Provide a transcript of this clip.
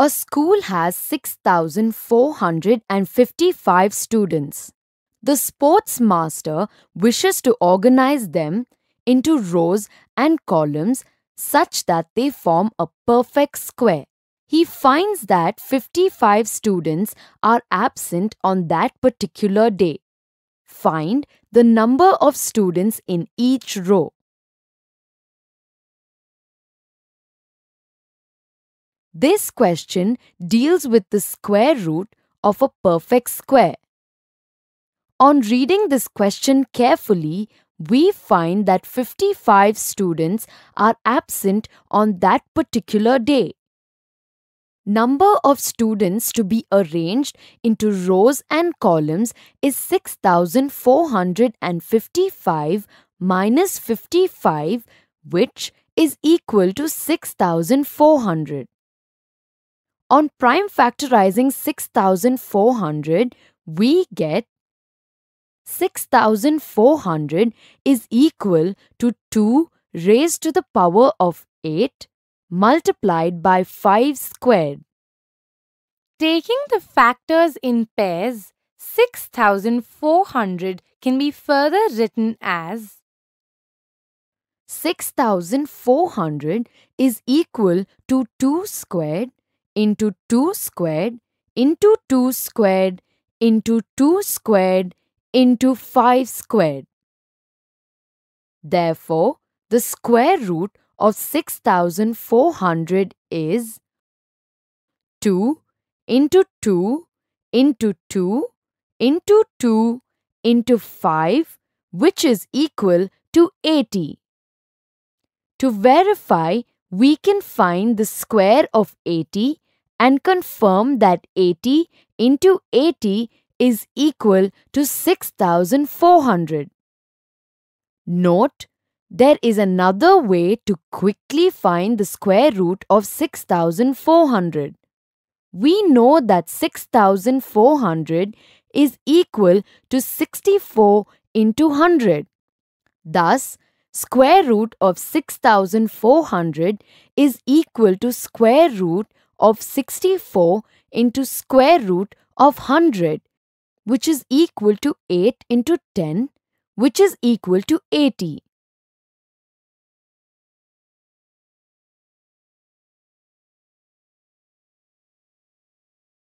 A school has 6,455 students. The sports master wishes to organize them into rows and columns such that they form a perfect square. He finds that 55 students are absent on that particular day. Find the number of students in each row. This question deals with the square root of a perfect square. On reading this question carefully, we find that 55 students are absent on that particular day. Number of students to be arranged into rows and columns is 6455 minus 55 which is equal to 6400. On prime factorizing 6400, we get 6400 is equal to 2 raised to the power of 8 multiplied by 5 squared. Taking the factors in pairs, 6400 can be further written as 6400 is equal to 2 squared into 2 squared into 2 squared into 2 squared into 5 squared. Therefore, the square root of 6400 is 2 into 2 into 2 into 2 into 5 which is equal to 80. To verify, we can find the square of 80 and confirm that 80 into 80 is equal to 6400. Note, there is another way to quickly find the square root of 6400. We know that 6400 is equal to 64 into 100. Thus, square root of 6400 is equal to square root of 64 into square root of 100 which is equal to 8 into 10 which is equal to 80.